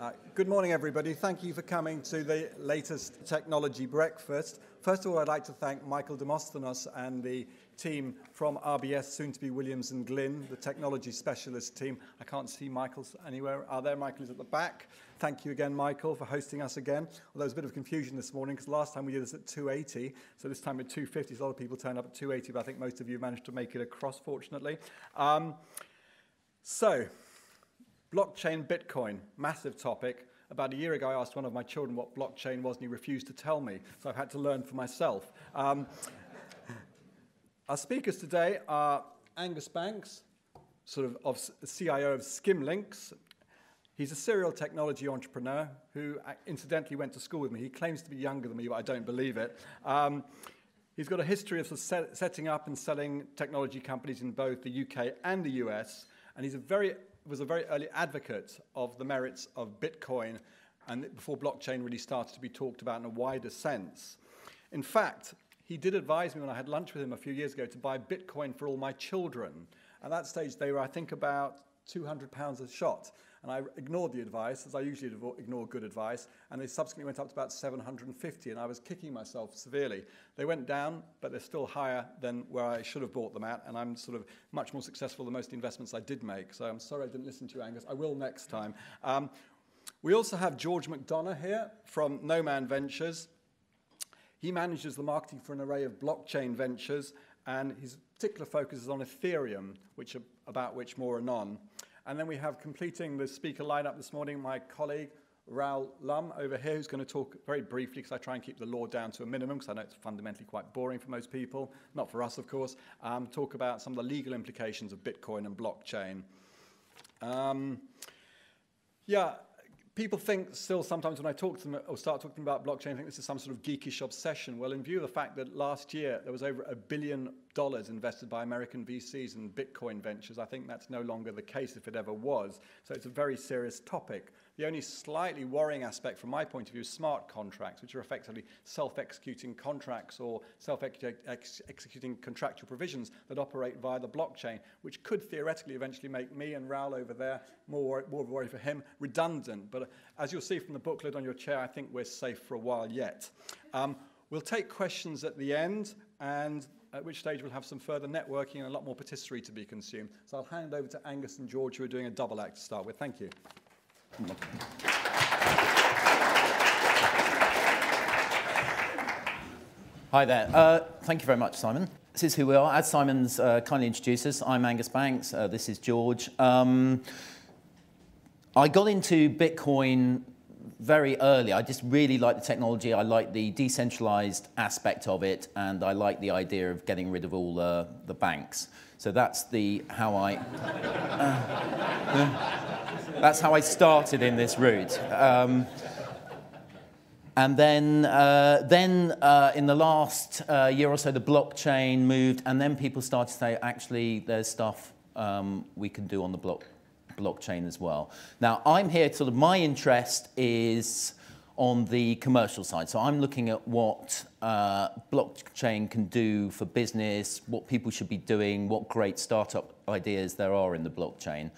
Uh, good morning, everybody. Thank you for coming to the latest technology breakfast. First of all, I'd like to thank Michael Demosthenes and the team from RBS, soon to be Williams and Glyn, the technology specialist team. I can't see Michael anywhere. Are there? Michael is at the back. Thank you again, Michael, for hosting us again. Although was a bit of confusion this morning because last time we did this at 280, so this time at 250. So a lot of people turned up at 280, but I think most of you managed to make it across, fortunately. Um, so, blockchain, Bitcoin, massive topic. About a year ago, I asked one of my children what blockchain was, and he refused to tell me. So I've had to learn for myself. Um, our speakers today are Angus Bankes, sort of, of CIO of Skimlinks. He's a serial technology entrepreneur who uh, incidentally went to school with me. He claims to be younger than me, but I don't believe it. Um, he's got a history of, sort of set, setting up and selling technology companies in both the UK and the US, and he's a very was a very early advocate of the merits of Bitcoin and before blockchain really started to be talked about in a wider sense. In fact, he did advise me when I had lunch with him a few years ago to buy Bitcoin for all my children. At that stage, they were, I think, about 200 pounds a shot. And I ignored the advice, as I usually ignore good advice, and they subsequently went up to about 750, and I was kicking myself severely. They went down, but they're still higher than where I should have bought them at, and I'm sort of much more successful than most investments I did make. So I'm sorry I didn't listen to you, Angus. I will next time. Um, we also have George McDonaugh here from No Man Ventures. He manages the marketing for an array of blockchain ventures, and his particular focus is on Ethereum, which about which more anon. And then we have completing the speaker lineup this morning, my colleague, Raoul Lumb over here, who's going to talk very briefly, because I try and keep the law down to a minimum, because I know it's fundamentally quite boring for most people, not for us, of course, um, talk about some of the legal implications of Bitcoin and blockchain. Um, yeah, people think still sometimes when I talk to them or start talking about blockchain, I think this is some sort of geekish obsession. Well, in view of the fact that last year there was over a billion dollars invested by American VCs and Bitcoin ventures, I think that's no longer the case if it ever was. So it's a very serious topic. The only slightly worrying aspect from my point of view is smart contracts, which are effectively self-executing contracts or self-executing contractual provisions that operate via the blockchain, which could theoretically eventually make me and Raoul over there, more, more worry for him, redundant. But as you'll see from the booklet on your chair, I think we're safe for a while yet. Um, we'll take questions at the end, and at which stage we'll have some further networking and a lot more patisserie to be consumed. So I'll hand over to Angus and George, who are doing a double act to start with. Thank you. Hi there. Uh, thank you very much, Simon. This is who we are. As Simon's uh, kindly introduced us, I'm Angus Bankes. Uh, this is George. Um, I got into Bitcoin very early. I just really like the technology. I like the decentralized aspect of it, and I like the idea of getting rid of all uh, the banks. So that's the how I. Uh, that's how I started in this route. Um, and then, uh, then uh, in the last uh, year or so, the blockchain moved, and then people started to say, actually, there's stuff um, we can do on the block, blockchain as well. Now, I'm here, sort of, my interest is on the commercial side. So I'm looking at what uh, blockchain can do for business, what people should be doing, what great startup ideas there are in the blockchain.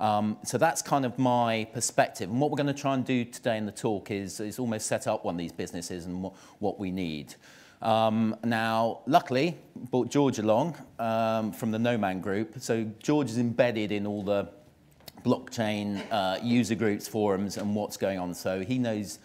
Um, so that's kind of my perspective. And what we're going to try and do today in the talk is, is almost set up one of these businesses and what, what we need. Um, now, luckily, brought George along um, from the No Man Group. So George is embedded in all the blockchain uh, user groups, forums, and what's going on. So he knows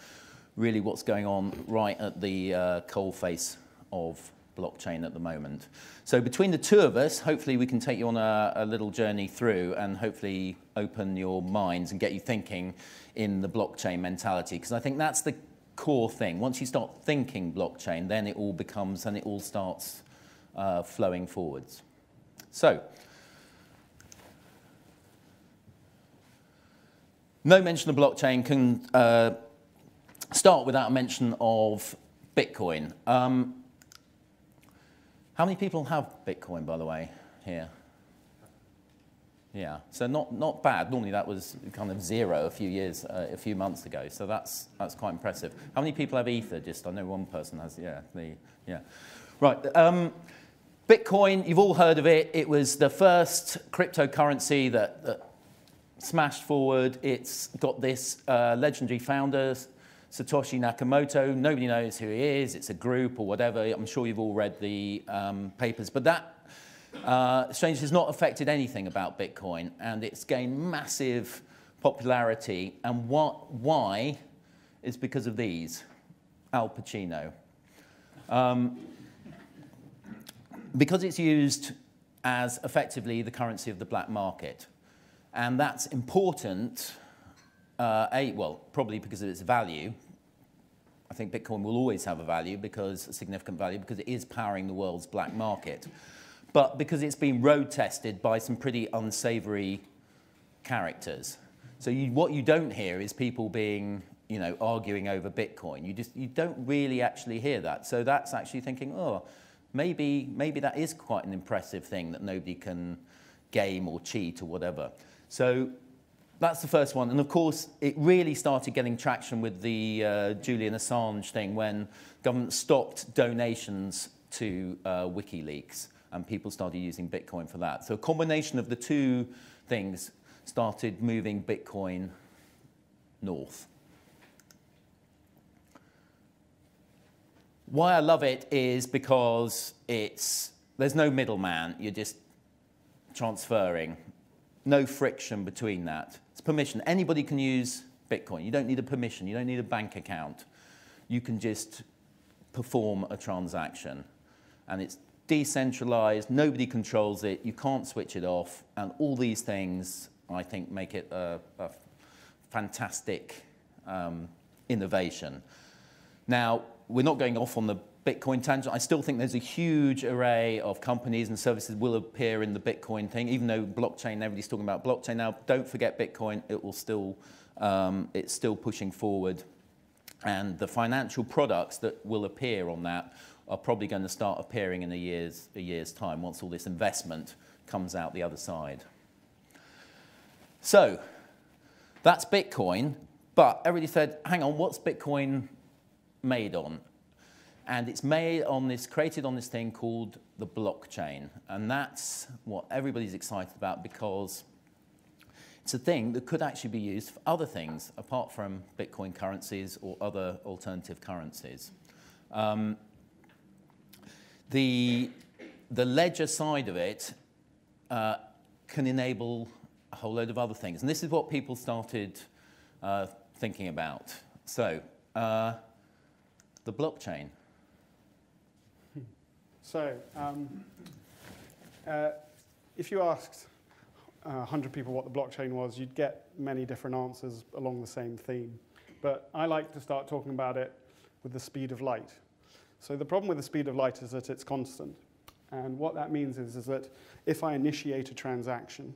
really what's going on right at the uh, coal face of blockchain at the moment. So between the two of us, hopefully we can take you on a, a, little journey through and hopefully open your minds and get you thinking in the blockchain mentality, because I think that's the core thing. Once you start thinking blockchain, then it all becomes and it all starts uh, flowing forwards. So, no mention of blockchain can uh, start without a mention of Bitcoin. Um, how many people have Bitcoin, by the way, here? Yeah, so not, not bad. Normally that was kind of zero a few years, uh, a few months ago. So that's, that's quite impressive. How many people have Ether? Just, I know one person has, yeah. The, yeah. Right, um, Bitcoin, you've all heard of it. It was the first cryptocurrency that, that smashed forward. It's got this uh, legendary founder, Satoshi Nakamoto. Nobody knows who he is. It's a group or whatever. I'm sure you've all read the um, papers. But that, uh, strangely, has not affected anything about Bitcoin. And it's gained massive popularity. And what, why is because of these. Al Pacino. Um, because it's used as effectively the currency of the black market. And that's important, uh, well, probably because of its value. I think Bitcoin will always have a value because a significant value because it is powering the world's black market. But because it's been road tested by some pretty unsavory characters. So you, what you don't hear is people being you know, arguing over Bitcoin. You just you don't really actually hear that. So that's actually thinking, oh, maybe maybe that is quite an impressive thing that nobody can game or cheat or whatever. So that's the first one. And of course, it really started getting traction with the uh, Julian Assange thing when government stopped donations to uh, WikiLeaks and people started using Bitcoin for that. So a combination of the two things started moving Bitcoin north. Why I love it is because it's, there's no middleman. You're just transferring. No friction between that. It's permission. Anybody can use Bitcoin. You don't need a permission. You don't need a bank account. You can just perform a transaction. And it's decentralized. Nobody controls it. You can't switch it off. And all these things, I think, make it a, a fantastic um, innovation. Now, we're not going off on the Bitcoin tangent. I still think there's a huge array of companies and services will appear in the Bitcoin thing, even though blockchain, everybody's talking about blockchain now. Don't forget Bitcoin, it will still, um, it's still pushing forward. And the financial products that will appear on that are probably going to start appearing in a year's, a year's time once all this investment comes out the other side. So that's Bitcoin, but everybody said, hang on, what's Bitcoin made on. And it's made on this, created on this thing called the blockchain. And that's what everybody's excited about because it's a thing that could actually be used for other things apart from Bitcoin currencies or other alternative currencies. Um, the, the ledger side of it uh, can enable a whole load of other things. And this is what people started uh, thinking about. So, uh, the blockchain? So, um, uh, if you asked uh, 100 people what the blockchain was, you'd get many different answers along the same theme. But I like to start talking about it with the speed of light. So the problem with the speed of light is that it's constant. And what that means is, is that if I initiate a transaction,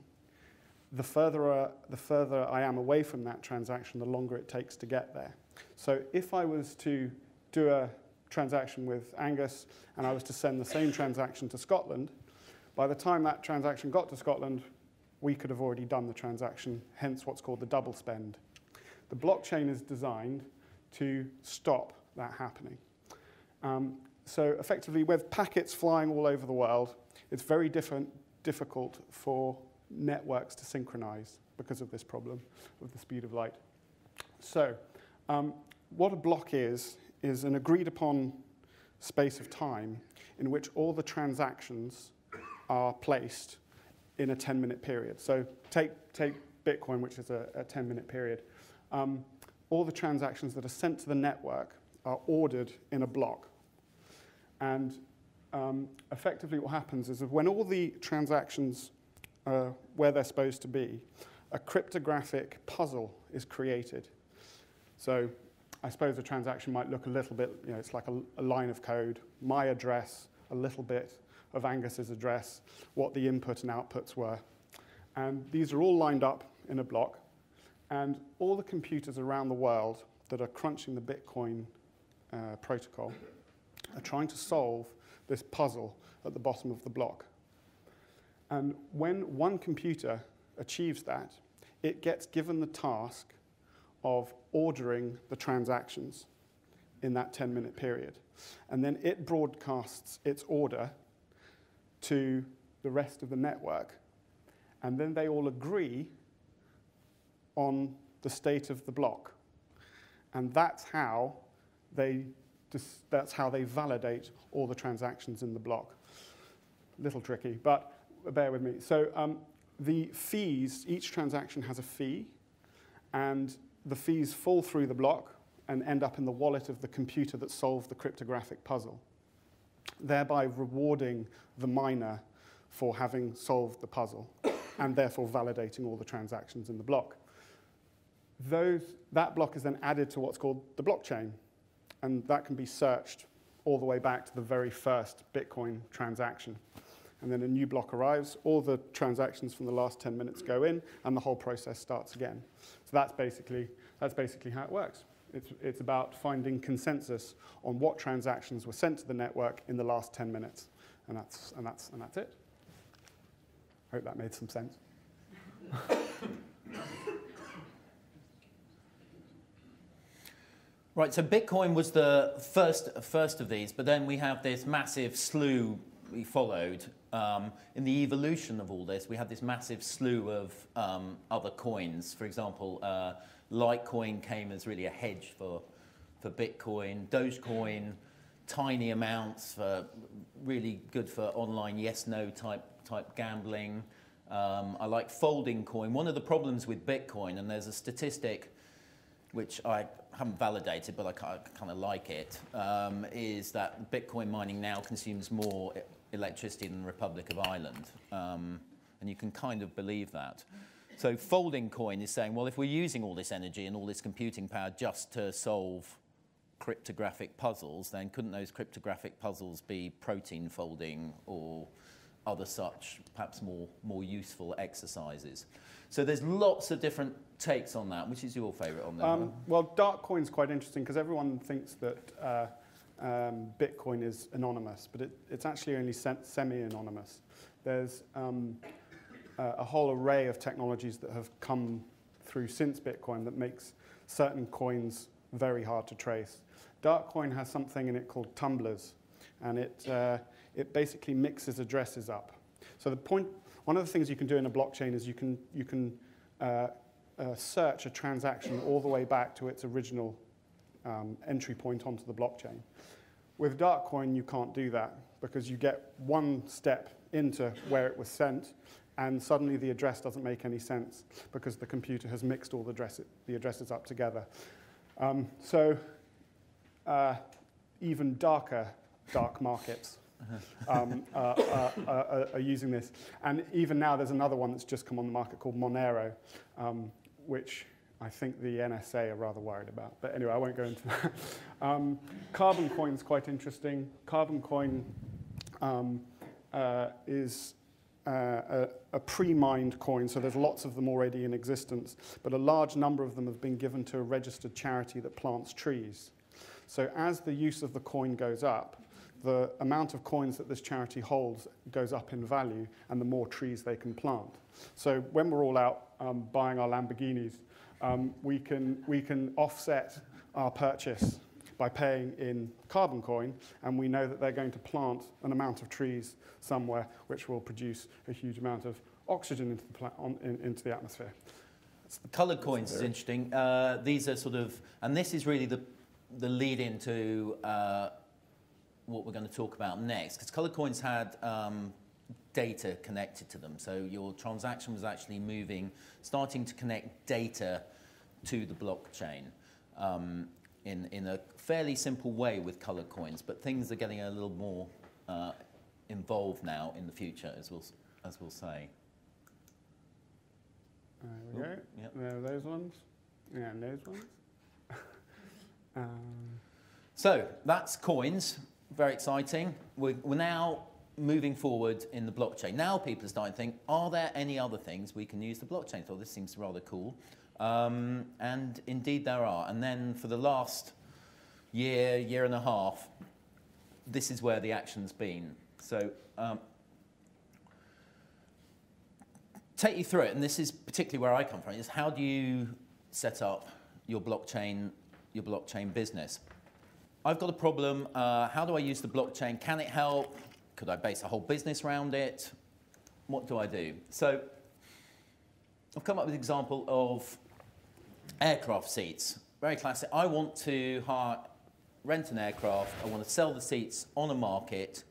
the further, uh, the further I am away from that transaction, the longer it takes to get there. So if I was to do a transaction with Angus and I was to send the same transaction to Scotland, by the time that transaction got to Scotland, we could have already done the transaction, hence what's called the double spend. The blockchain is designed to stop that happening. Um, so effectively, with packets flying all over the world, it's very different, difficult for networks to synchronize because of this problem of the speed of light. So um, what a block is, is an agreed upon space of time in which all the transactions are placed in a 10 minute period. So take, take Bitcoin, which is a, a 10 minute period. Um, all the transactions that are sent to the network are ordered in a block. And um, effectively, what happens is that when all the transactions are where they're supposed to be, a cryptographic puzzle is created. So I suppose a transaction might look a little bit, you know, it's like a, a, line of code, my address, a little bit of Angus's address, what the input and outputs were. And these are all lined up in a block. And all the computers around the world that are crunching the Bitcoin uh, protocol are trying to solve this puzzle at the bottom of the block. And when one computer achieves that, it gets given the task of ordering the transactions in that 10 minute period. And then it broadcasts its order to the rest of the network. And then they all agree on the state of the block. And that's how they, that's how they validate all the transactions in the block. Little tricky, but bear with me. So um, the fees, each transaction has a fee, and the fees fall through the block and end up in the wallet of the computer that solved the cryptographic puzzle, thereby rewarding the miner for having solved the puzzle and therefore validating all the transactions in the block. Those, that block is then added to what's called the blockchain, and that can be searched all the way back to the very first Bitcoin transaction. And then a new block arrives, all the transactions from the last 10 minutes go in, and the whole process starts again. So that's basically, that's basically how it works. It's, it's about finding consensus on what transactions were sent to the network in the last 10 minutes. And that's, and that's, and that's it. I Hope that made some sense. right, so Bitcoin was the first, first of these, but then we have this massive slew we followed. Um, in the evolution of all this, we had this massive slew of um, other coins. For example, uh, Litecoin came as really a hedge for, for Bitcoin. Dogecoin, tiny amounts, for, really good for online yes-no type, type gambling. Um, I like folding coin. One of the problems with Bitcoin, and there's a statistic which I haven't validated, but I kind of like it, um, is that Bitcoin mining now consumes more electricity than the Republic of Ireland. Um, and you can kind of believe that. So folding coin is saying, well, if we're using all this energy and all this computing power just to solve cryptographic puzzles, then couldn't those cryptographic puzzles be protein folding or other such, perhaps more, more useful exercises? So there's lots of different takes on that. Which is your favourite on that? Um, well, dark coin's quite interesting because everyone thinks that uh, um, Bitcoin is anonymous, but it, it's actually only semi-anonymous. There's um, a whole array of technologies that have come through since Bitcoin that makes certain coins very hard to trace. Darkcoin has something in it called tumblers, and it, uh, it basically mixes addresses up. So the point, one of the things you can do in a blockchain is you can, you can uh, uh, search a transaction all the way back to its original um, entry point onto the blockchain. With Darkcoin, you can't do that because you get one step into where it was sent, and suddenly the address doesn't make any sense because the computer has mixed all the, address, the addresses up together. Um, so uh, even darker dark markets um, uh, are using this. And even now there's another one that's just come on the market called Monero, um, which I think the NSA are rather worried about. But anyway, I won't go into that. um, carbon coin is quite interesting. Carbon coin um, uh, is a, a pre-mined coin, so there's lots of them already in existence, but a large number of them have been given to a registered charity that plants trees. So as the use of the coin goes up, the amount of coins that this charity holds goes up in value and the more trees they can plant. So when we're all out um, buying our Lamborghinis, um, we, can, we can offset our purchase by paying in carbon coin, and we know that they're going to plant an amount of trees somewhere which will produce a huge amount of oxygen into the, on, in, into the atmosphere. Coloured coins is interesting. Uh, these are sort of, and this is really the, the lead into uh, what we're going to talk about next, because coloured coins had um, data connected to them. So your transaction was actually moving, starting to connect data to the blockchain um, in, in a fairly simple way with coloured coins, but things are getting a little more uh, involved now in the future, as we'll, as we'll say. There we go. Yep. There are those ones. Yeah, and those ones. um. So that's coins. Very exciting. We're, we're now moving forward in the blockchain. Now people are starting to think, are there any other things we can use the blockchain for? This seems rather cool. Um, and indeed there are. And then for the last year, year and a half, this is where the action's been. So um, take you through it, and this is particularly where I come from, is how do you set up your blockchain, your blockchain business? I've got a problem. Uh, how do I use the blockchain? Can it help? Could I base a whole business around it? What do I do? So I've come up with an example of aircraft seats. Very classic. I want to rent an aircraft. I want to sell the seats on a market.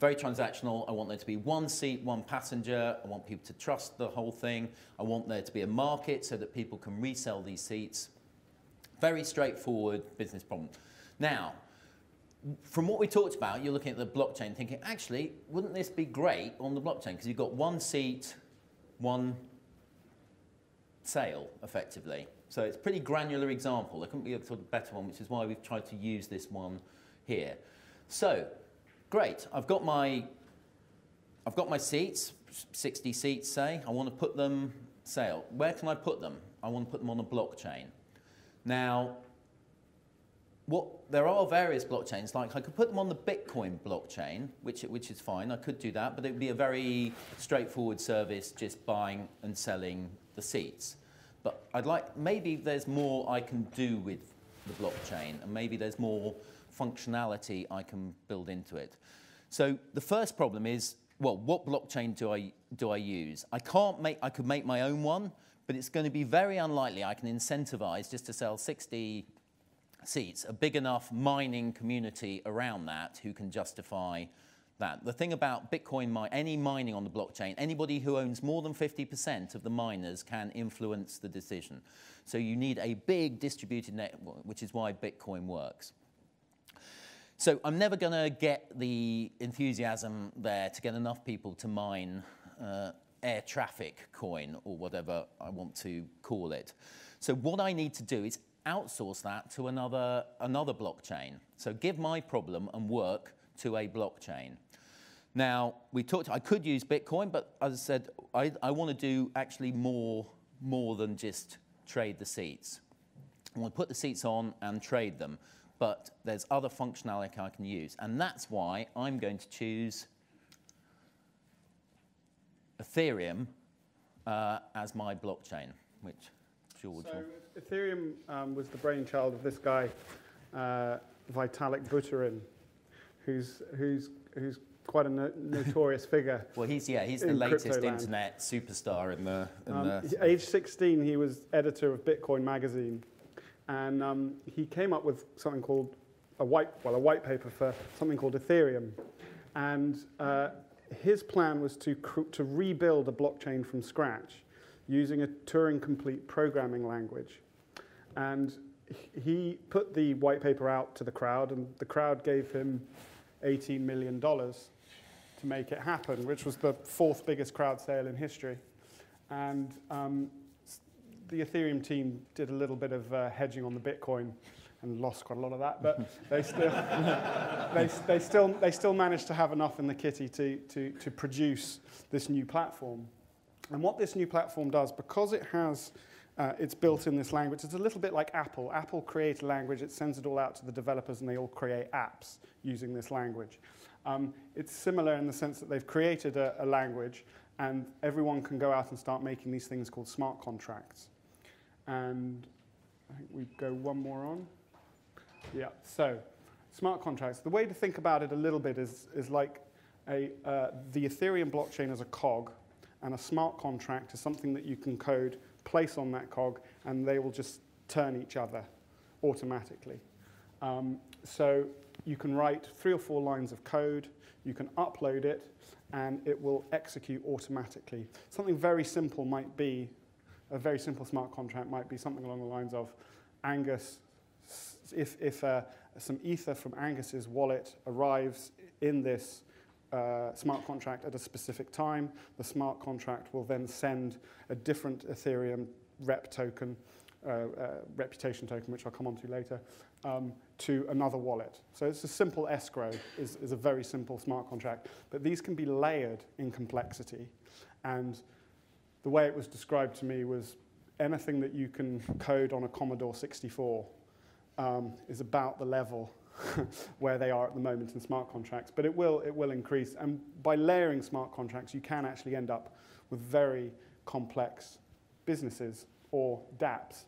Very transactional. I want there to be one seat, one passenger. I want people to trust the whole thing. I want there to be a market so that people can resell these seats. Very straightforward business problem. Now, from what we talked about, you're looking at the blockchain thinking, actually, wouldn't this be great on the blockchain? Because you've got one seat, one sale, effectively. So it's a pretty granular example. There couldn't be a sort of better one, which is why we've tried to use this one here. So, great. I've got my, I've got my seats, 60 seats, say. I want to put them sale. Where can I put them? I want to put them on a blockchain. Now, what, there are various blockchains, like I could put them on the Bitcoin blockchain, which, which is fine, I could do that, but it would be a very straightforward service just buying and selling the seats. But I'd like, maybe there's more I can do with the blockchain, and maybe there's more functionality I can build into it. So the first problem is, well, what blockchain do I, do I use? I can't make, I could make my own one, but it's going to be very unlikely I can incentivize just to sell 60 seats, a big enough mining community around that who can justify that. The thing about Bitcoin, any mining on the blockchain, anybody who owns more than 50% of the miners can influence the decision. So you need a big distributed network, which is why Bitcoin works. So I'm never going to get the enthusiasm there to get enough people to mine uh, air traffic coin or whatever I want to call it. So what I need to do is outsource that to another, another blockchain. So give my problem and work to a blockchain. Now, we talked, I could use Bitcoin, but as I said, I, I want to do actually more, more than just trade the seats. I want to put the seats on and trade them, but there's other functionality I can use. And that's why I'm going to choose Ethereum uh, as my blockchain, which George so, Ethereum um, was the brainchild of this guy, uh, Vitalik Buterin, who's, who's, who's quite a no notorious figure. Well, he's yeah, he's the latest internet superstar in the. In um, the... Age 16, he was editor of Bitcoin magazine, and um, he came up with something called a white well a white paper for something called Ethereum, and uh, his plan was to to rebuild a blockchain from scratch using a Turing complete programming language. And he put the white paper out to the crowd, and the crowd gave him $18 million to make it happen, which was the fourth biggest crowd sale in history. And um, the Ethereum team did a little bit of uh, hedging on the Bitcoin and lost quite a lot of that, but they still, they, they, still, they still managed to have enough in the kitty to, to, to produce this new platform. And what this new platform does, because it has uh, it's built in this language. It's a little bit like Apple. Apple creates a language, it sends it all out to the developers, and they all create apps using this language. Um, it's similar in the sense that they've created a, a, language, and everyone can go out and start making these things called smart contracts. And I think we go one more on. Yeah, so smart contracts. The way to think about it a little bit is, is like a, uh, the Ethereum blockchain as a cog, and a smart contract is something that you can code, place on that cog, and they will just turn each other automatically. Um, so you can write three or four lines of code, you can upload it, and it will execute automatically. Something very simple might be, a very simple smart contract might be something along the lines of Angus, if, if uh, some ether from Angus's wallet arrives in this uh, smart contract at a specific time. The smart contract will then send a different Ethereum rep token, uh, uh, reputation token, which I'll come on to later, um, to another wallet. So it's a simple escrow, is, is a very simple smart contract. But these can be layered in complexity. And the way it was described to me was anything that you can code on a Commodore 64 um, is about the level where they are at the moment in smart contracts. But it will, it will increase. And by layering smart contracts, you can actually end up with very complex businesses or dApps.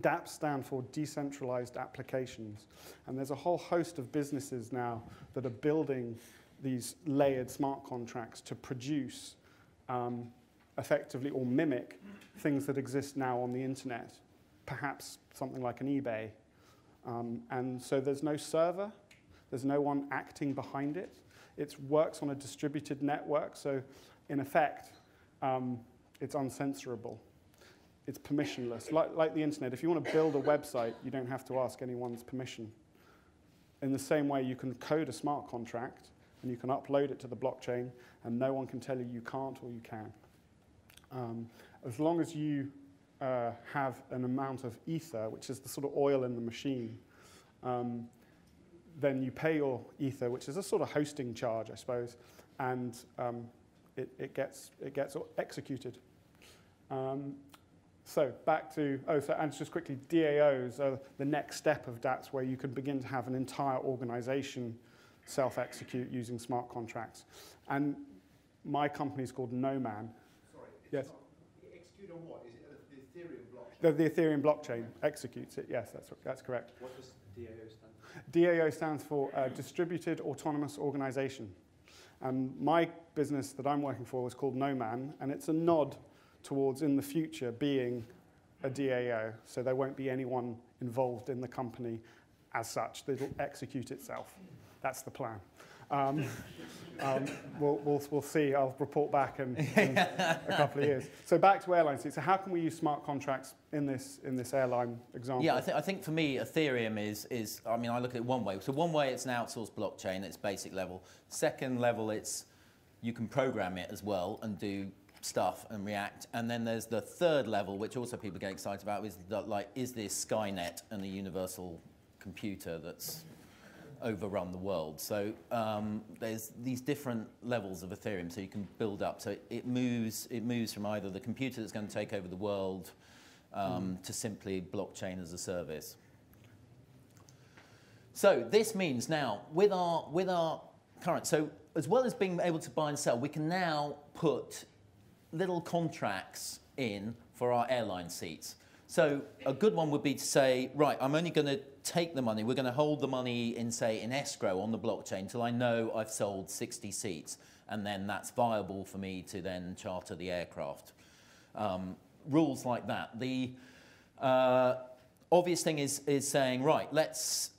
dApps stand for decentralized applications. And there's a whole host of businesses now that are building these layered smart contracts to produce um, effectively or mimic things that exist now on the internet. perhaps something like an eBay. Um, and so there's no server, there's no one acting behind it. It works on a distributed network, so in effect, um, it's uncensorable. It's permissionless. Like, like the internet, if you want to build a website, you don't have to ask anyone's permission. In the same way, you can code a smart contract and you can upload it to the blockchain, and no one can tell you you can't or you can. Um, as long as you uh, have an amount of ether, which is the sort of oil in the machine, um, then you pay your ether, which is a sort of hosting charge, I suppose, and um, it, it, gets, it gets executed. Um, so back to, oh, so and just quickly, DAOs are the next step of DApps where you can begin to have an entire organization self-execute using smart contracts. And my company is called Noman. Sorry. Yes. Execute on what? Is it the Ethereum blockchain? The, the Ethereum blockchain executes it. Yes, that's, that's correct. What does DAO stand for? DAO stands for uh, Distributed Autonomous Organization. And my business that I'm working for is called Noman, and it's a nod towards in the future being a DAO. So there won't be anyone involved in the company as such. It'll execute itself. That's the plan. Um, um, we'll, we'll, we'll see. I'll report back in, in a couple of years. So back to airline seats. So how can we use smart contracts in this in this airline example? Yeah, I, th- I think for me, Ethereum is is. I mean, I look at it one way. So one way, it's an outsourced blockchain. At It's basic level. Second level, it's you can program it as well and do stuff and react. And then there's the third level, which also people get excited about, is the, like, is this Skynet and the universal computer that's overrun the world. So um, there's these different levels of Ethereum, so you can build up. So it moves, it moves from either the computer that's going to take over the world um, mm. to simply blockchain as a service. So this means now with our with our current, so as well as being able to buy and sell, we can now put little contracts in for our airline seats. So a good one would be to say, right, I'm only going to take the money. We're going to hold the money in, say, in escrow on the blockchain until I know I've sold 60 seats. And then that's viable for me to then charter the aircraft. Um, rules like that. The uh, obvious thing is, is saying, right, let's,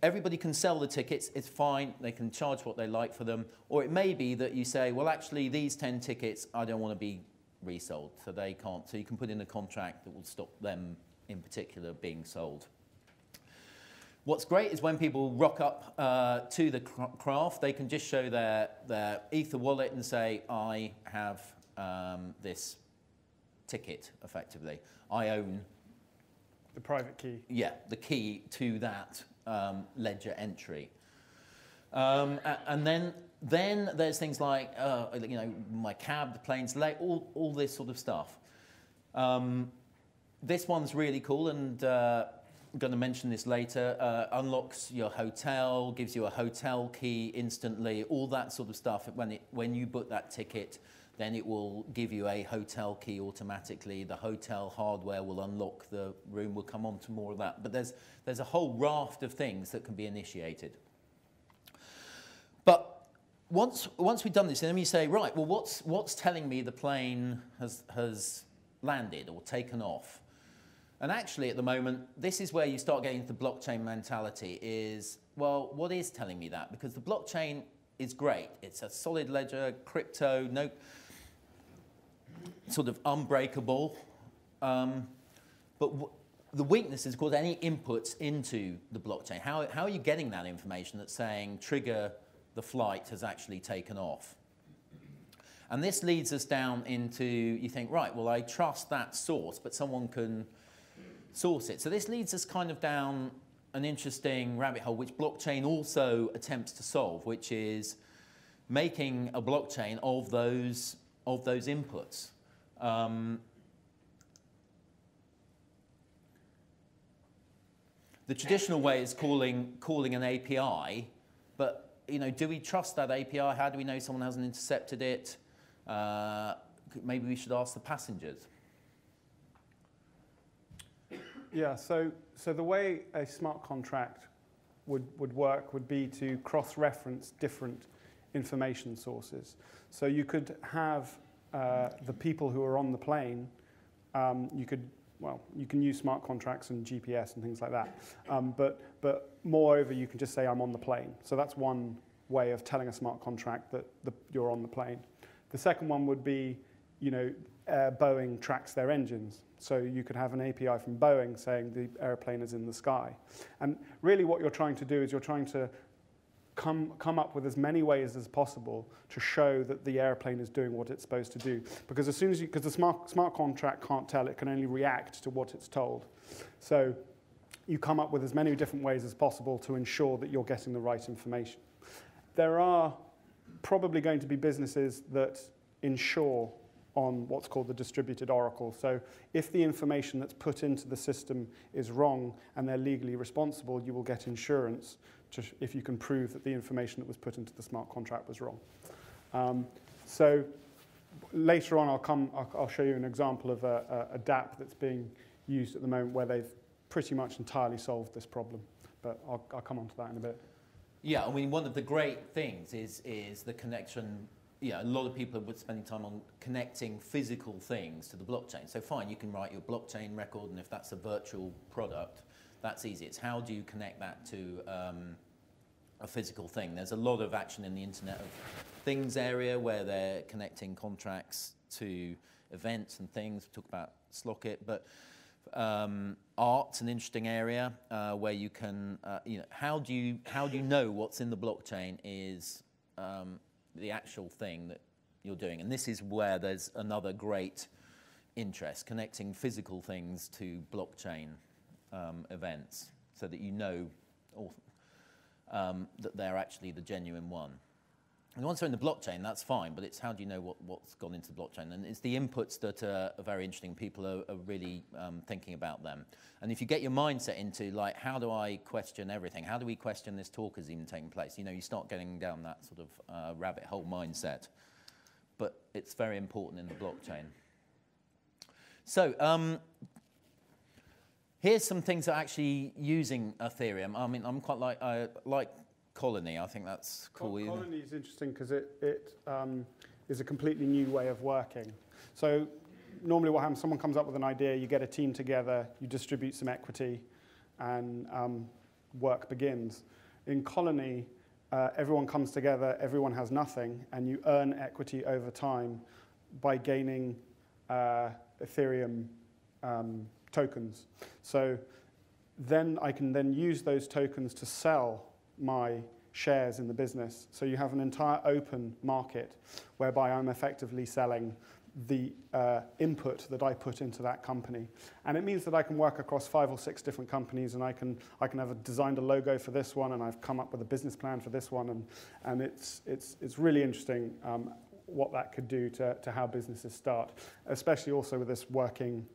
everybody can sell the tickets. It's fine. They can charge what they like for them. Or it may be that you say, well, actually, these 10 tickets, I don't want to be resold. So they can't. So you can put in a contract that will stop them in particular being sold. What's great is when people rock up uh, to the craft, they can just show their, their Ether wallet and say, I have um, this ticket, effectively. I own... The private key. Yeah, the key to that um, ledger entry. Um, and then then there's things like, uh, you know, my cab, the plane's late, all, all this sort of stuff. Um, this one's really cool, and uh, I'm going to mention this later. Uh, unlocks your hotel, gives you a hotel key instantly, all that sort of stuff. When, it, when you book that ticket, then it will give you a hotel key automatically. The hotel hardware will unlock the room. We'll come on to more of that. But there's, there's a whole raft of things that can be initiated. But once, once we've done this, then you say, right, well, what's, what's telling me the plane has, has landed or taken off? And actually, at the moment, this is where you start getting into the blockchain mentality is, well, what is telling me that? Because the blockchain is great. It's a solid ledger, crypto, no sort of unbreakable. Um, but the weakness is, of course, any inputs into the blockchain. How, how are you getting that information that's saying trigger the flight has actually taken off. And this leads us down into, you think, right, well, I trust that source, but someone can source it. So this leads us kind of down an interesting rabbit hole, which blockchain also attempts to solve, which is making a blockchain of those, of those inputs. Um, the traditional way is calling, calling an API, but you know, do we trust that API? How do we know someone hasn't intercepted it? Uh, maybe we should ask the passengers. Yeah, so, so the way a smart contract would, would work would be to cross-reference different information sources. So you could have uh, the people who are on the plane, um, you could well, you can use smart contracts and GPS and things like that. Um, but, but moreover, you can just say, I'm on the plane. So that's one way of telling a smart contract that the, you're on the plane. The second one would be, you know, uh, Boeing tracks their engines. So you could have an API from Boeing saying the airplane is in the sky. And really what you're trying to do is you're trying to come, come up with as many ways as possible to show that the airplane is doing what it's supposed to do. Because as soon as you, because the smart, smart contract can't tell, it can only react to what it's told. So you come up with as many different ways as possible to ensure that you're getting the right information. There are probably going to be businesses that ensure on what's called the distributed oracle. So if the information that's put into the system is wrong and they're legally responsible, you will get insurance to, if you can prove that the information that was put into the smart contract was wrong. Um, so later on, I'll, come, I'll, I'll, show you an example of a, a, a DApp that's being used at the moment where they've pretty much entirely solved this problem. But I'll, I'll come on to that in a bit. Yeah, I mean, one of the great things is, is the connection yeah, a lot of people are spending time on connecting physical things to the blockchain. So fine, you can write your blockchain record, and if that's a virtual product, that's easy. It's how do you connect that to um, a physical thing? There's a lot of action in the Internet of Things area where they're connecting contracts to events and things. We talk about Slockit, but um, art's an interesting area uh, where you can, uh, you know, how do you how do you know what's in the blockchain is um, the actual thing that you're doing. And this is where there's another great interest, connecting physical things to blockchain um, events so that you know um, that they're actually the genuine one. And once they're in the blockchain, that's fine, but it's how do you know what, what's gone into the blockchain? And it's the inputs that are, are very interesting. People are, are really um, thinking about them. And if you get your mindset into, like, how do I question everything? How do we question this talk is even taking place? You know, you start getting down that sort of uh, rabbit hole mindset. But it's very important in the blockchain. So, um, here's some things that are actually using Ethereum. I mean, I'm quite like, I like Colony. I think that's cool. Colony is interesting because it, it um, is a completely new way of working. So normally what happens, someone comes up with an idea, you get a team together, you distribute some equity, and um, work begins. In Colony, uh, everyone comes together, everyone has nothing, and you earn equity over time by gaining uh, Ethereum um, tokens. So then I can then use those tokens to sell my shares in the business. So you have an entire open market whereby I'm effectively selling the uh, input that I put into that company. And it means that I can work across five or six different companies and I can, I can have a, designed a logo for this one and I've come up with a business plan for this one. And, and it's, it's, it's really interesting um, what that could do to, to how businesses start, especially also with this working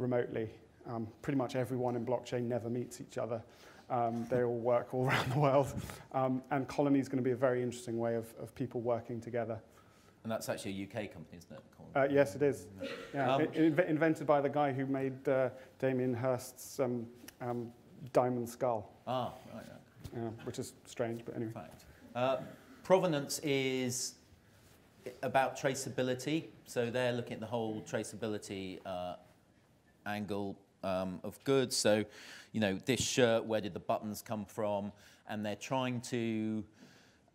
remotely. Um, pretty much everyone in blockchain never meets each other. Um, they all work all around the world. Um, and Colony is going to be a very interesting way of, of people working together. And that's actually a UK company, isn't it? Uh, yes, it is. Yeah, um, in, invented by the guy who made uh, Damien Hirst's um, um, Diamond Skull. Ah, right. Yeah. which is strange, but anyway. Fact. Uh, provenance is about traceability. So they're looking at the whole traceability uh, angle um, of goods. So, you know, this shirt, where did the buttons come from? And they're trying to,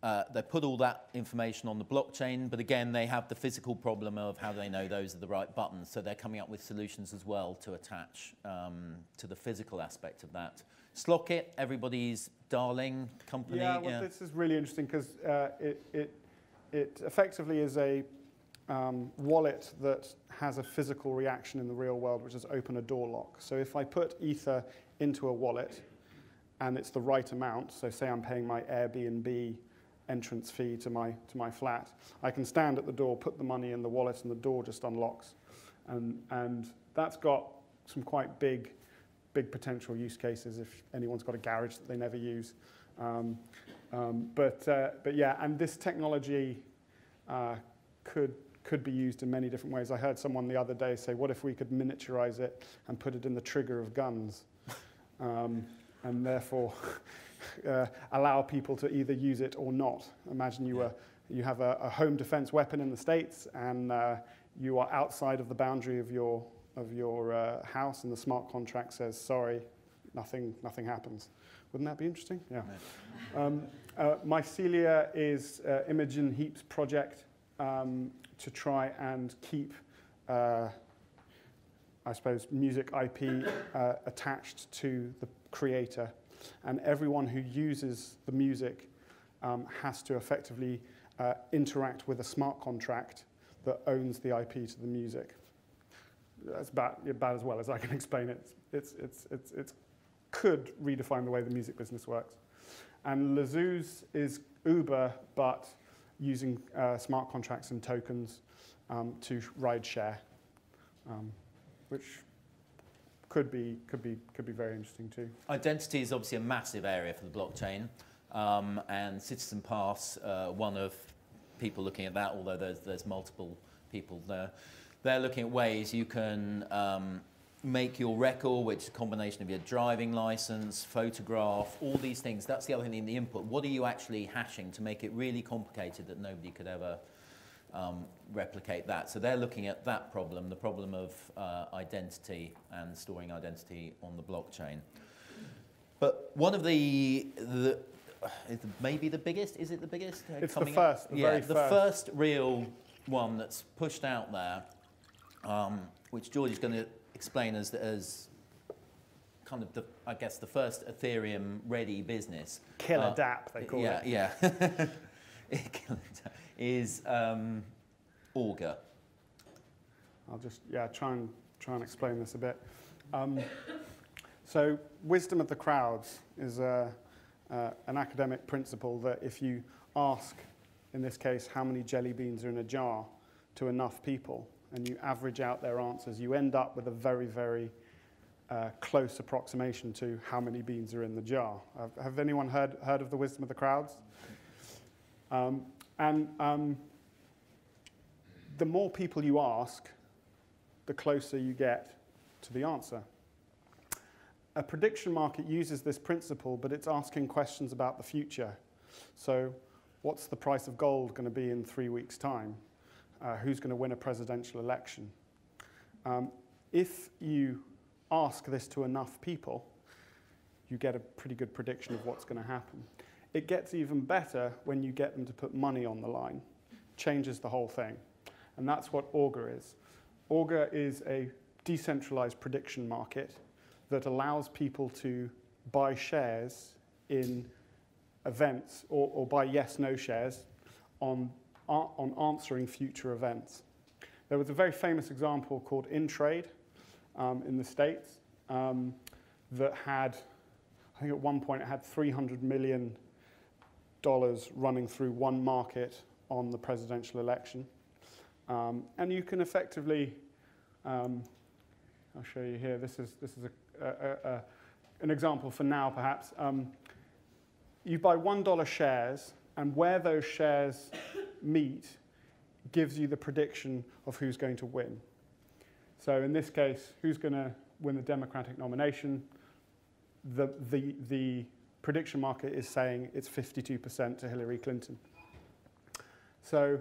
uh, they put all that information on the blockchain, but again, they have the physical problem of how they know those are the right buttons. So they're coming up with solutions as well to attach um, to the physical aspect of that. Slockit, everybody's darling company. Yeah, well, yeah. this is really interesting because uh, it, it, it effectively is a um, wallet that has a physical reaction in the real world, which is open a door lock. So if I put Ether into a wallet and it's the right amount, so say I'm paying my Airbnb entrance fee to my, to my flat, I can stand at the door, put the money in the wallet, and the door just unlocks. And, and that's got some quite big, big potential use cases if anyone's got a garage that they never use. Um, um, but, uh, but yeah, and this technology uh, could could be used in many different ways. I heard someone the other day say, what if we could miniaturize it and put it in the trigger of guns? Um, and therefore uh, allow people to either use it or not. Imagine you, were, you have a, a home defense weapon in the States and uh, you are outside of the boundary of your of your uh, house, and the smart contract says, sorry, nothing, nothing happens. Wouldn't that be interesting? Yeah. Um, uh, Mycelia is uh, Imogen Heap's project um, to try and keep, uh, I suppose, music IP uh, attached to the creator. And everyone who uses the music um, has to effectively uh, interact with a smart contract that owns the IP to the music. That's about, about as well as I can explain it. It's, it's, it's, it's could redefine the way the music business works. And La'Zooz is Uber, but using uh, smart contracts and tokens um, to ride share, um, which could be, could, be, could be very interesting too. Identity is obviously a massive area for the blockchain, um, and Citizen Pass, uh, one of people looking at that, although there's, there's multiple people there. They're looking at ways you can um, make your record, which is a combination of your driving license, photograph, all these things. That's the other thing in the input. What are you actually hashing to make it really complicated that nobody could ever um, replicate that? So they're looking at that problem, the problem of uh, identity and storing identity on the blockchain. But one of the, the maybe the biggest, is it the biggest? Uh, it's the first, the yeah, the first. first real one that's pushed out there, um, which George is going to explain as, as kind of the, I guess, the first Ethereum ready business. Killer uh, DApp, they call yeah, it. Yeah, yeah. is um, Augur. I'll just, yeah, try and, try and explain this a bit. Um, so wisdom of the crowds is a, uh, an academic principle that if you ask, in this case, how many jelly beans are in a jar to enough people, and you average out their answers, you end up with a very, very uh, close approximation to how many beans are in the jar. Uh, have anyone heard, heard of the wisdom of the crowds? Um, and um, the more people you ask, the closer you get to the answer. A prediction market uses this principle, but it's asking questions about the future. So, what's the price of gold going to be in three weeks' time? Uh, who's going to win a presidential election. Um, if you ask this to enough people, you get a pretty good prediction of what's going to happen. It gets even better when you get them to put money on the line. Changes the whole thing. And that's what Augur is. Augur is a decentralized prediction market that allows people to buy shares in events or, or buy yes no shares on on answering future events. There was a very famous example called Intrade um, in the States um, that had, I think at one point it had $300 million running through one market on the presidential election. Um, and you can effectively, um, I'll show you here, this is, this is a, a, a, an example for now perhaps. Um, you buy $1 shares, and where those shares meet gives you the prediction of who's going to win. So in this case, who's going to win the Democratic nomination? The, the, the prediction market is saying it's 52% to Hillary Clinton. So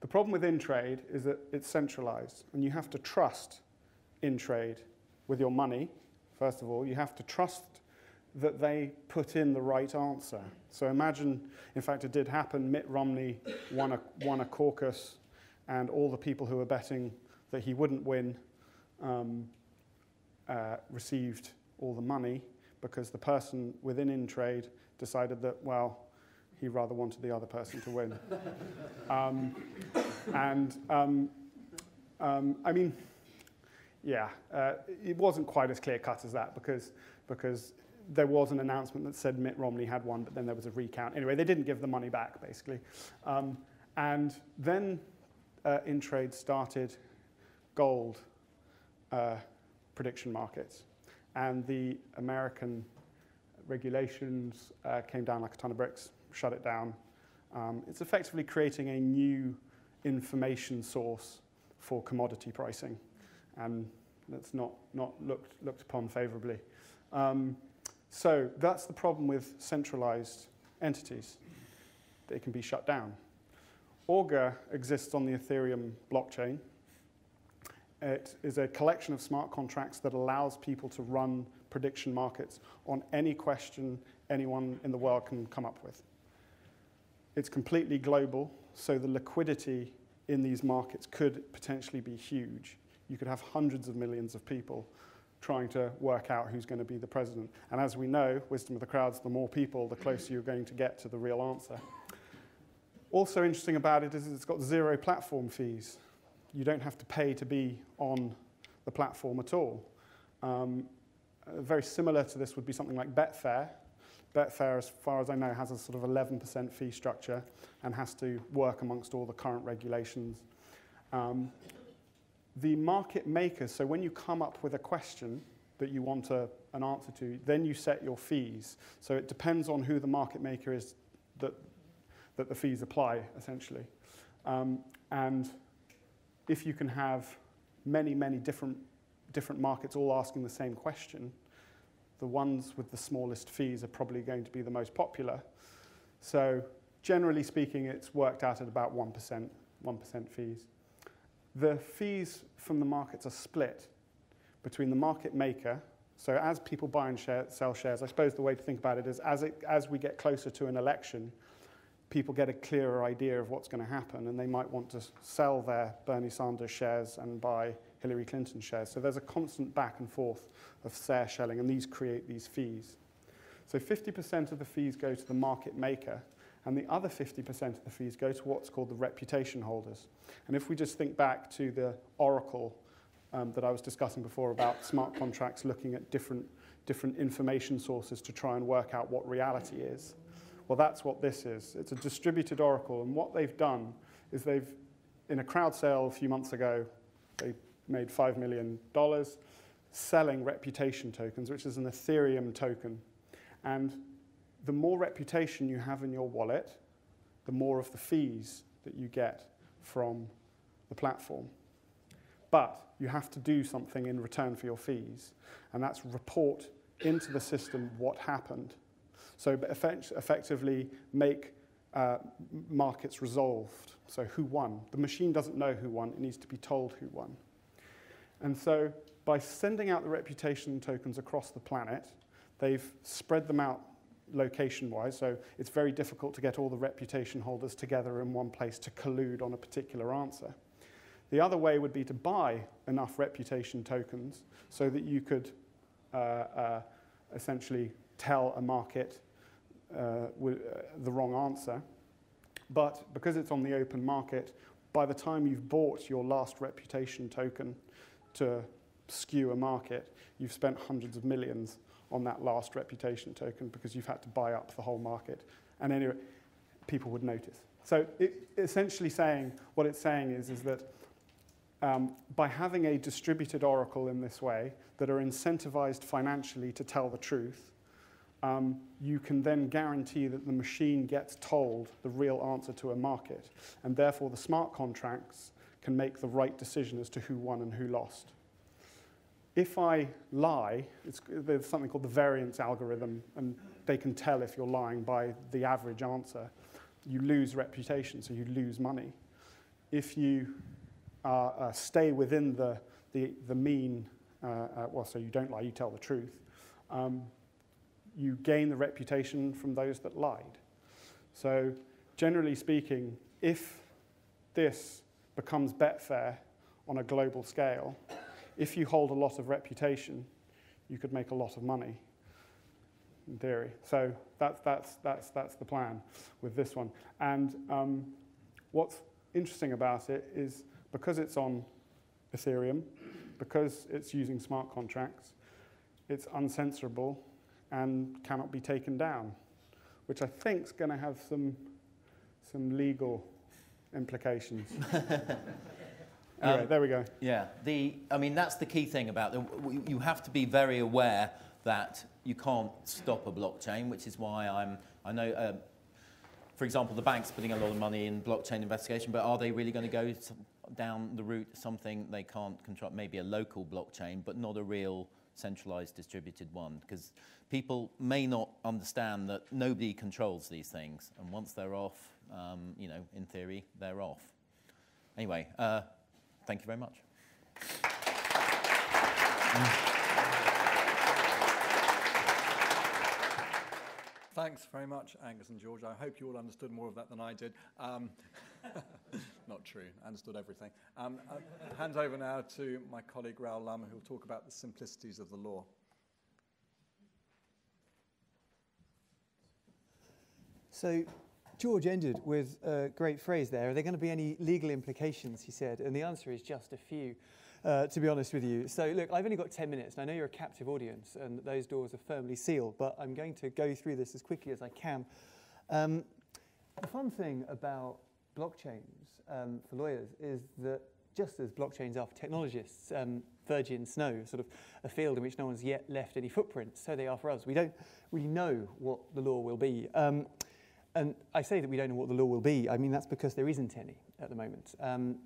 the problem with Intrade is that it's centralized, and you have to trust Intrade with your money. First of all, you have to trust that they put in the right answer. So imagine, in fact, it did happen. Mitt Romney won a, won a caucus, and all the people who were betting that he wouldn't win um, uh, received all the money because the person within Intrade decided that, well, he rather wanted the other person to win. um, and um, um, I mean, yeah, uh, it wasn't quite as clear cut as that because, because there was an announcement that said Mitt Romney had won, but then there was a recount. Anyway, they didn't give the money back, basically. Um, and then uh, Intrade started gold uh, prediction markets. And the American regulations uh, came down like a ton of bricks, shut it down. Um, it's effectively creating a new information source for commodity pricing. And that's not, not looked, looked upon favorably. Um, so that's the problem with centralized entities. They can be shut down. Augur exists on the Ethereum blockchain, it is a collection of smart contracts that allows people to run prediction markets on any question anyone in the world can come up with. It's completely global, so the liquidity in these markets could potentially be huge. You could have hundreds of millions of people trying to work out who's going to be the president. And as we know, wisdom of the crowds, the more people, the closer you're going to get to the real answer. Also interesting about it is it's got zero platform fees. You don't have to pay to be on the platform at all. Um, uh, very similar to this would be something like Betfair. Betfair, as far as I know, has a sort of 11% fee structure and has to work amongst all the current regulations. Um, the market makers, so when you come up with a question that you want a, an answer to, then you set your fees. So it depends on who the market maker is that that the fees apply, essentially. Um, and if you can have many, many different, different markets all asking the same question, the ones with the smallest fees are probably going to be the most popular. So generally speaking, it's worked out at about 1%, 1% fees. The fees from the markets are split between the market maker. So as people buy and share, sell shares, I suppose the way to think about it is as, it, as we get closer to an election, people get a clearer idea of what's going to happen and they might want to sell their Bernie Sanders shares and buy Hillary Clinton shares. So there's a constant back and forth of share shelling and these create these fees. So 50% of the fees go to the market maker and the other 50% of the fees go to what's called the reputation holders. And if we just think back to the Oracle um, that I was discussing before about smart contracts looking at different, different information sources to try and work out what reality is, well, that's what this is. It's a distributed oracle. And what they've done is they've, in a crowd sale a few months ago, they made $5 million selling reputation tokens, which is an Ethereum token. And the more reputation you have in your wallet, the more of the fees that you get from the platform. But you have to do something in return for your fees, and that's report into the system what happened. So effect effectively make uh, markets resolved. So who won? The machine doesn't know who won. It needs to be told who won. And so by sending out the reputation tokens across the planet, they've spread them out location-wise. So it's very difficult to get all the reputation holders together in one place to collude on a particular answer. The other way would be to buy enough reputation tokens so that you could uh, uh, essentially tell a market uh, the wrong answer. But because it's on the open market, by the time you've bought your last reputation token to skew a market, you've spent hundreds of millions on that last reputation token because you've had to buy up the whole market. And anyway, people would notice. So it, essentially saying, what it's saying is, is that um, by having a distributed oracle in this way that are incentivized financially to tell the truth, um, you can then guarantee that the machine gets told the real answer to a market. And therefore, the smart contracts can make the right decision as to who won and who lost. If I lie, there's something called the variance algorithm, and they can tell if you're lying by the average answer. You lose reputation, so you lose money. If you uh, uh, stay within the, the, the mean, uh, uh well, so you don't lie, you tell the truth, um, you gain the reputation from those that lied. So, generally speaking, if this becomes Betfair on a global scale, if you hold a lot of reputation, you could make a lot of money, in theory. So that's, that's, that's, that's the plan with this one. And um, what's interesting about it is because it's on Ethereum, because it's using smart contracts, it's uncensorable, and cannot be taken down, which I think is going to have some, some legal implications. um, there we go. Yeah, the, I mean, that's the key thing about them. You have to be very aware that you can't stop a blockchain, which is why I'm, I know, uh, for example, the bank's putting a lot of money in blockchain investigation, but are they really going to go down the route something they can't control, maybe a local blockchain, but not a real centralized distributed one because people may not understand that nobody controls these things and once they're off um, you know in theory they're off anyway uh, thank you very much Thanks very much, Angus and George. I hope you all understood more of that than I did. Um, not true, understood everything. Um, uh, hand over now to my colleague Raoul Lumb, who will talk about the simplicities of the law. So George ended with a great phrase there. Are there going to be any legal implications, he said? And the answer is just a few, uh, to be honest with you. So, look, I've only got 10 minutes, and I know you're a captive audience, and those doors are firmly sealed, but I'm going to go through this as quickly as I can. Um, the fun thing about blockchains um, for lawyers is that just as blockchains are for technologists, um, virgin snow, sort of a field in which no one's yet left any footprints, so they are for us. We don't really know what the law will be. Um, and I say that we don't know what the law will be. I mean, that's because there isn't any at the moment. Um,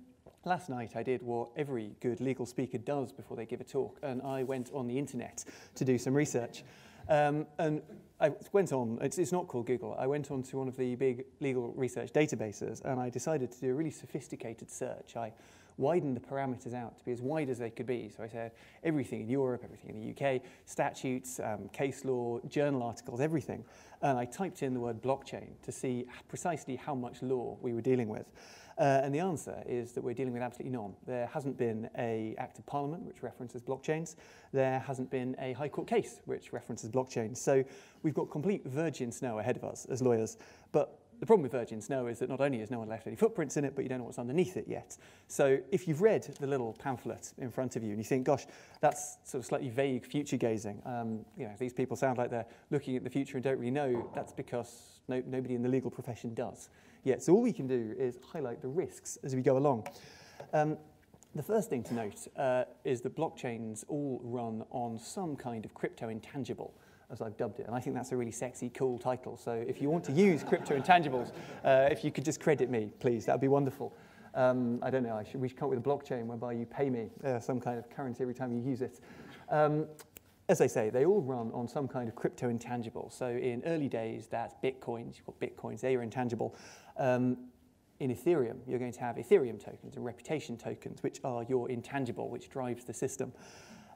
last night I did what every good legal speaker does before they give a talk, and I went on the internet to do some research. Um, and I went on, it's, it's not called Google, I went on to one of the big legal research databases and I decided to do a really sophisticated search. I widened the parameters out to be as wide as they could be. So I said everything in Europe, everything in the UK, statutes, um, case law, journal articles, everything. And I typed in the word blockchain to see precisely how much law we were dealing with. Uh, and the answer is that we're dealing with absolutely none. There hasn't been a act of parliament which references blockchains. There hasn't been a high court case which references blockchains. So we've got complete virgin snow ahead of us as lawyers. But the problem with virgin snow is that not only has no one left any footprints in it, but you don't know what's underneath it yet. So if you've read the little pamphlet in front of you and you think, gosh, that's sort of slightly vague future gazing, um, you know, these people sound like they're looking at the future and don't really know, that's because no, nobody in the legal profession does yet. So all we can do is highlight the risks as we go along. Um, the first thing to note uh, is that blockchains all run on some kind of crypto intangible as I've dubbed it. And I think that's a really sexy, cool title. So if you want to use crypto intangibles, uh, if you could just credit me, please, that would be wonderful. Um, I don't know, I should, we should come up with a blockchain whereby you pay me uh, some kind of currency every time you use it. Um, as I say, they all run on some kind of crypto intangible. So in early days, that's bitcoins. You've got bitcoins, they are intangible. Um, in Ethereum, you're going to have Ethereum tokens and reputation tokens, which are your intangible, which drives the system.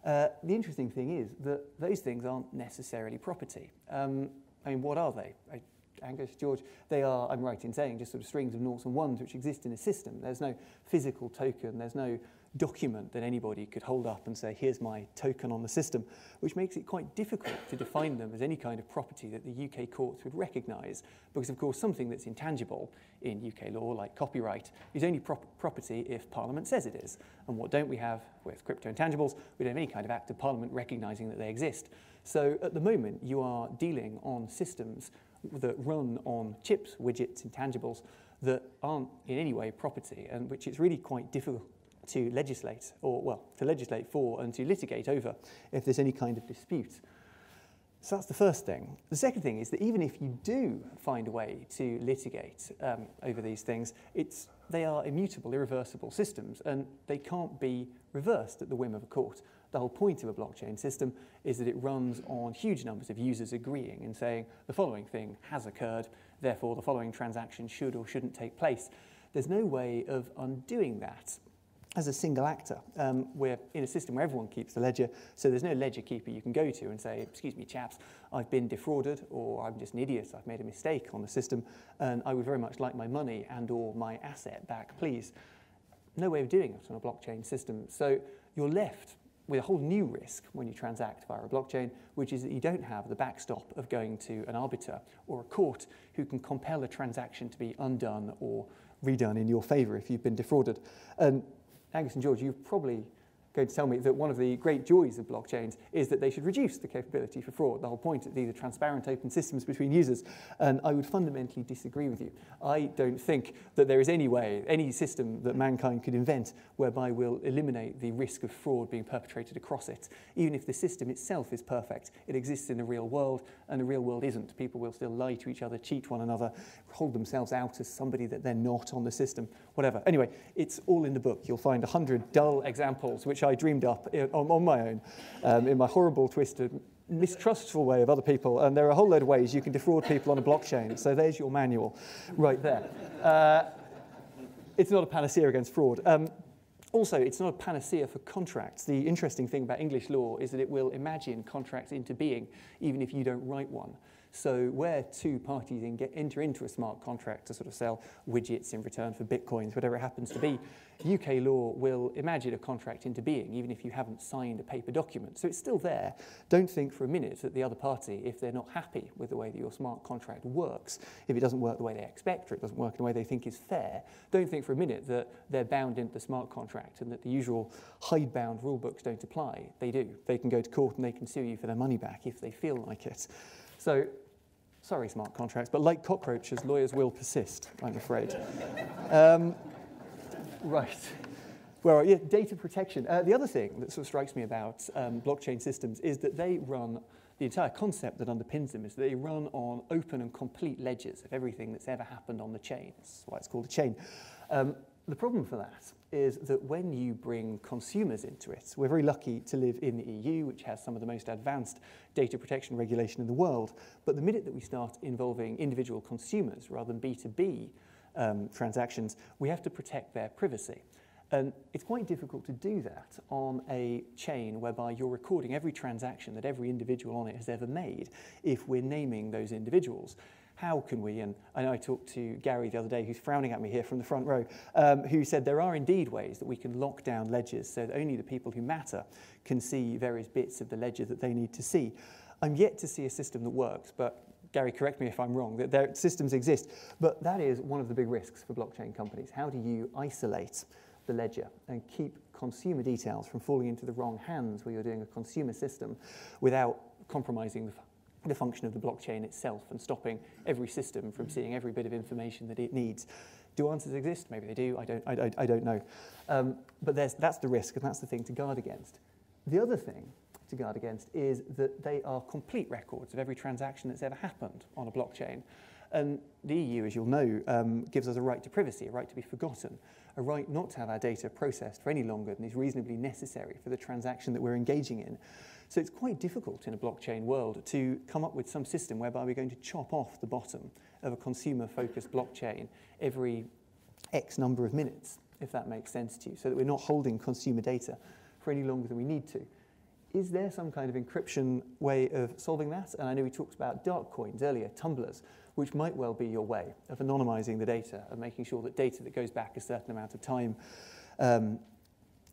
Uh, the interesting thing is that those things aren't necessarily property. Um, I mean, what are they? I, Angus, George, they are, I'm right in saying, just sort of strings of noughts and ones which exist in a system. There's no physical token, there's no document that anybody could hold up and say, here's my token on the system, which makes it quite difficult to define them as any kind of property that the UK courts would recognise. Because, of course, something that's intangible in UK law, like copyright, is only prop property if Parliament says it is. And what don't we have with crypto intangibles? We don't have any kind of act of Parliament recognising that they exist. So at the moment, you are dealing on systems that run on chips, widgets, intangibles that aren't in any way property, and which it's really quite difficult to legislate, or well, to legislate for and to litigate over if there's any kind of dispute. So that's the first thing. The second thing is that even if you do find a way to litigate um, over these things, it's, they are immutable, irreversible systems, and they can't be reversed at the whim of a court. The whole point of a blockchain system is that it runs on huge numbers of users agreeing and saying the following thing has occurred, therefore the following transaction should or shouldn't take place. There's no way of undoing that as a single actor. Um, we're in a system where everyone keeps the ledger, so there's no ledger keeper you can go to and say, excuse me, chaps, I've been defrauded, or I'm just an idiot, I've made a mistake on the system, and I would very much like my money and or my asset back, please. No way of doing it on a blockchain system. So you're left with a whole new risk when you transact via a blockchain, which is that you don't have the backstop of going to an arbiter or a court who can compel a transaction to be undone or redone in your favor if you've been defrauded. And Angus and George, you've probably going to tell me that one of the great joys of blockchains is that they should reduce the capability for fraud. The whole point is these are transparent open systems between users. And I would fundamentally disagree with you. I don't think that there is any way, any system that mankind could invent whereby we'll eliminate the risk of fraud being perpetrated across it. Even if the system itself is perfect, it exists in the real world and the real world isn't. People will still lie to each other, cheat one another, hold themselves out as somebody that they're not on the system, whatever. Anyway, it's all in the book. You'll find a hundred dull examples which I dreamed up on my own um, in my horrible, twisted, mistrustful way of other people. And there are a whole load of ways you can defraud people on a blockchain. So there's your manual right there. Uh, it's not a panacea against fraud. Um, also, it's not a panacea for contracts. The interesting thing about English law is that it will imagine contracts into being, even if you don't write one. So where two parties in get, enter into a smart contract to sort of sell widgets in return for bitcoins, whatever it happens to be, UK law will imagine a contract into being, even if you haven't signed a paper document. So it's still there. Don't think for a minute that the other party, if they're not happy with the way that your smart contract works, if it doesn't work the way they expect or it doesn't work in the way they think is fair, don't think for a minute that they're bound into the smart contract and that the usual hidebound rule books don't apply. They do. They can go to court and they can sue you for their money back if they feel like it. So sorry, smart contracts, but like cockroaches, lawyers will persist, I'm afraid. Um, right. Well, yeah, data protection. Uh, the other thing that sort of strikes me about um, blockchain systems is that they run, the entire concept that underpins them is they run on open and complete ledgers of everything that's ever happened on the chain. That's why it's called a chain. Um, the problem for that is that when you bring consumers into it, we're very lucky to live in the EU, which has some of the most advanced data protection regulation in the world. But the minute that we start involving individual consumers rather than B2B um, transactions, we have to protect their privacy. And it's quite difficult to do that on a chain whereby you're recording every transaction that every individual on it has ever made if we're naming those individuals how can we, and I know I talked to Gary the other day, who's frowning at me here from the front row, um, who said there are indeed ways that we can lock down ledgers so that only the people who matter can see various bits of the ledger that they need to see. I'm yet to see a system that works, but Gary, correct me if I'm wrong, that systems exist. But that is one of the big risks for blockchain companies. How do you isolate the ledger and keep consumer details from falling into the wrong hands where you're doing a consumer system without compromising the the function of the blockchain itself and stopping every system from seeing every bit of information that it needs. Do answers exist? Maybe they do. I don't, I, I don't know. Um, but that's the risk, and that's the thing to guard against. The other thing to guard against is that they are complete records of every transaction that's ever happened on a blockchain. And the EU, as you'll know, um, gives us a right to privacy, a right to be forgotten, a right not to have our data processed for any longer than is reasonably necessary for the transaction that we're engaging in. So it's quite difficult in a blockchain world to come up with some system whereby we're going to chop off the bottom of a consumer-focused blockchain every X number of minutes, if that makes sense to you, so that we're not holding consumer data for any longer than we need to. Is there some kind of encryption way of solving that? And I know we talked about dark coins earlier, tumblers, which might well be your way of anonymizing the data and making sure that data that goes back a certain amount of time um,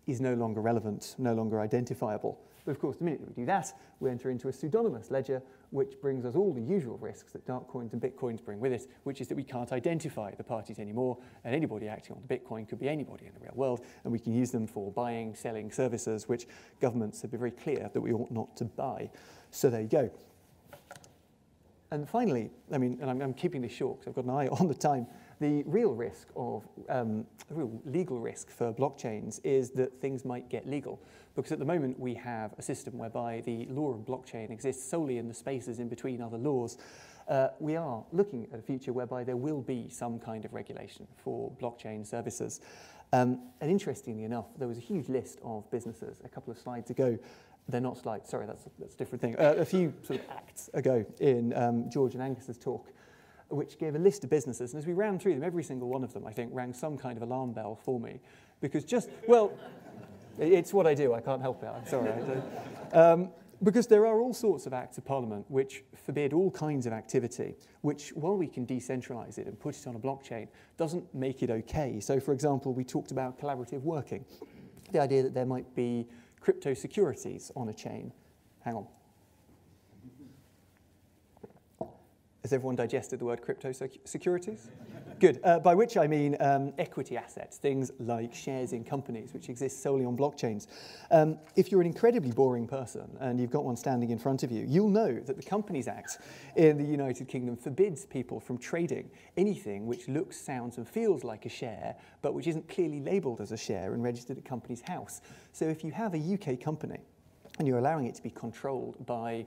is no longer relevant, no longer identifiable. But of course, the minute that we do that, we enter into a pseudonymous ledger, which brings us all the usual risks that dark coins and bitcoins bring with it, which is that we can't identify the parties anymore, and anybody acting on the bitcoin could be anybody in the real world, and we can use them for buying, selling services, which governments have been very clear that we ought not to buy. So there you go. And finally, I mean, and I'm, I'm keeping this short because I've got an eye on the time. The real risk of, um, the real legal risk for blockchains is that things might get legal. Because at the moment we have a system whereby the law of blockchain exists solely in the spaces in between other laws. Uh, we are looking at a future whereby there will be some kind of regulation for blockchain services. Um, and interestingly enough, there was a huge list of businesses a couple of slides ago. They're not slides, sorry, that's, that's a different thing. Uh, a few sort of acts ago in um, George and Angus's talk which gave a list of businesses. And as we ran through them, every single one of them, I think, rang some kind of alarm bell for me. Because just, well, it's what I do. I can't help it. I'm sorry. Um, because there are all sorts of acts of parliament which forbid all kinds of activity, which, while we can decentralize it and put it on a blockchain, doesn't make it okay. So, for example, we talked about collaborative working, the idea that there might be crypto securities on a chain. Hang on. Has everyone digested the word crypto securities? Good. Uh, by which I mean um, equity assets, things like shares in companies, which exist solely on blockchains. Um, if you're an incredibly boring person and you've got one standing in front of you, you'll know that the Companies Act in the United Kingdom forbids people from trading anything which looks, sounds, and feels like a share, but which isn't clearly labelled as a share and registered at Companies House. So if you have a UK company and you're allowing it to be controlled by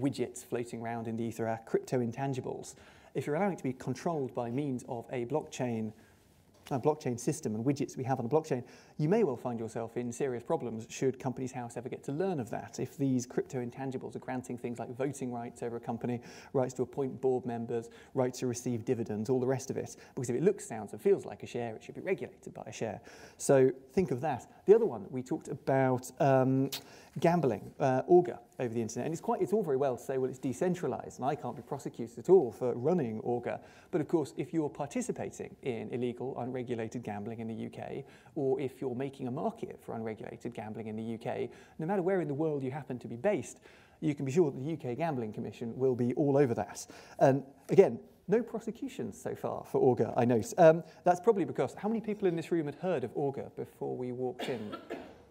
widgets floating around in the ether, our crypto intangibles, if you're allowing it to be controlled by means of a blockchain a blockchain system and widgets we have on the blockchain, you may well find yourself in serious problems should Companies House ever get to learn of that. If these crypto intangibles are granting things like voting rights over a company, rights to appoint board members, rights to receive dividends, all the rest of it, because if it looks, sounds, and feels like a share, it should be regulated by a share. So think of that. The other one, we talked about um, gambling, uh, Augur over the internet. And it's, quite, it's all very well to say, well, it's decentralized and I can't be prosecuted at all for running Augur. But of course, if you're participating in illegal, unregulated gambling in the UK, or if you're making a market for unregulated gambling in the UK, no matter where in the world you happen to be based, you can be sure that the UK Gambling Commission will be all over that. And again, no prosecutions so far for Augur, I note. Um, that's probably because how many people in this room had heard of Augur before we walked in?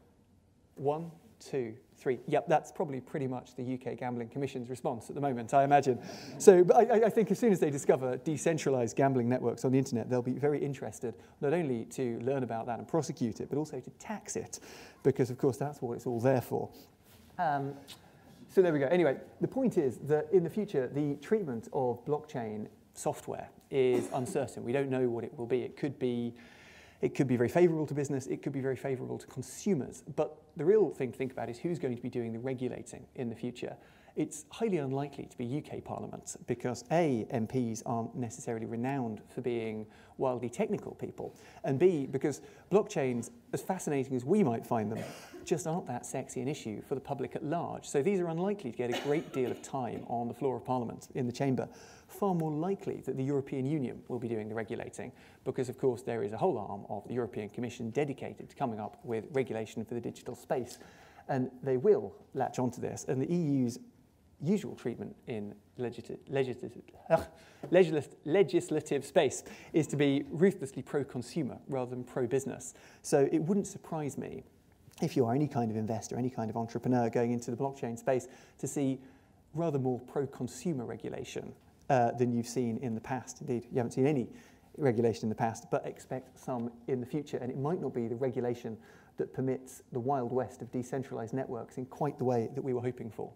One, two, three. Yep, that's probably pretty much the UK Gambling Commission's response at the moment, I imagine. So but I, I think as soon as they discover decentralized gambling networks on the internet, they'll be very interested not only to learn about that and prosecute it, but also to tax it, because of course that's what it's all there for. Um, so there we go. Anyway, the point is that in the future, the treatment of blockchain software is uncertain. We don't know what it will be. It could be it could be very favourable to business, it could be very favourable to consumers. But the real thing to think about is who's going to be doing the regulating in the future. It's highly unlikely to be UK Parliament because A, MPs aren't necessarily renowned for being wildly technical people, and B, because blockchains, as fascinating as we might find them, just aren't that sexy an issue for the public at large. So these are unlikely to get a great deal of time on the floor of Parliament in the chamber. Far more likely that the European Union will be doing the regulating because, of course, there is a whole arm of the European Commission dedicated to coming up with regulation for the digital space. And they will latch onto this. And the EU's usual treatment in legislative, legislative, legislative space is to be ruthlessly pro-consumer rather than pro-business. So it wouldn't surprise me if you are any kind of investor, any kind of entrepreneur going into the blockchain space to see rather more pro-consumer regulation uh, than you've seen in the past. Indeed, you haven't seen any regulation in the past, but expect some in the future. And it might not be the regulation that permits the wild west of decentralized networks in quite the way that we were hoping for.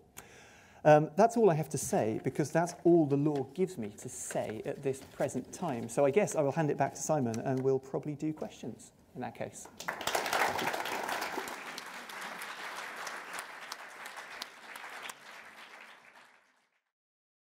Um, that's all I have to say because that's all the law gives me to say at this present time. So I guess I will hand it back to Simon and we'll probably do questions in that case.